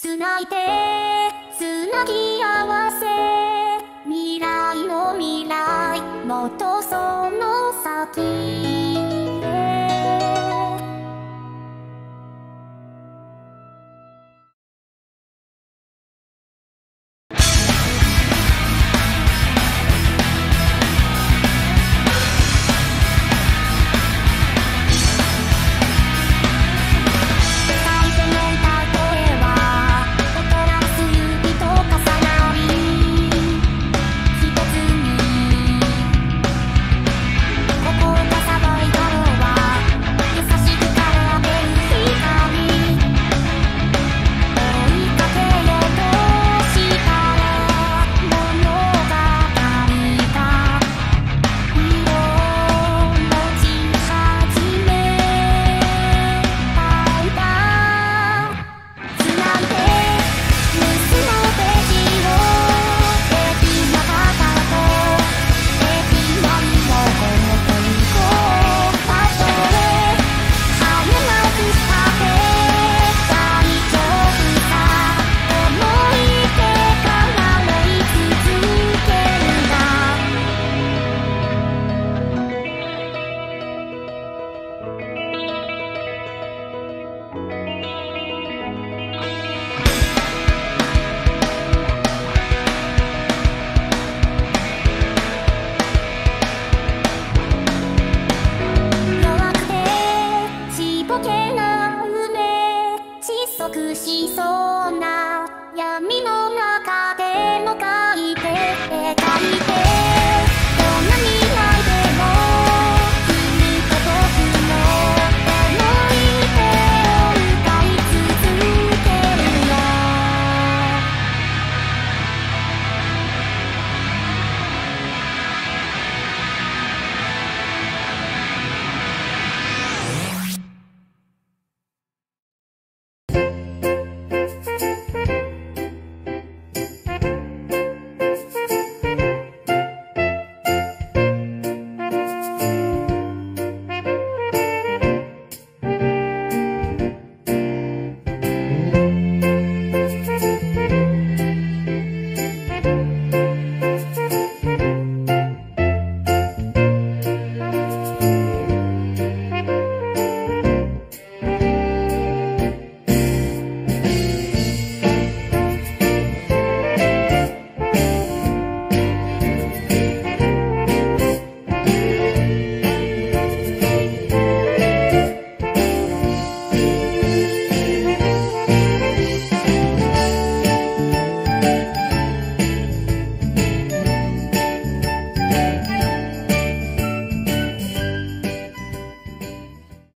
つないでつなぎ合わせ未来の未来もっとその先。